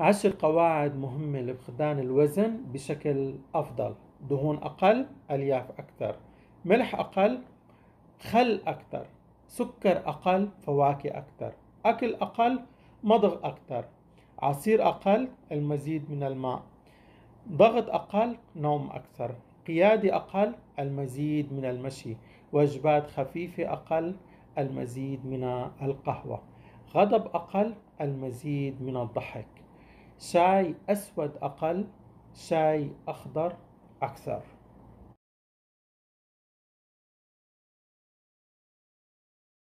عشر قواعد مهمة لفقدان الوزن بشكل أفضل. دهون أقل ألياف أكثر. ملح أقل خل أكثر. سكر أقل فواكه أكثر. أكل أقل مضغ أكثر. عصير أقل المزيد من الماء. ضغط أقل نوم أكثر. قيادة أقل المزيد من المشي. وجبات خفيفة أقل المزيد من القهوة. غضب أقل المزيد من الضحك. شاي أسود أقل شاي أخضر أكثر.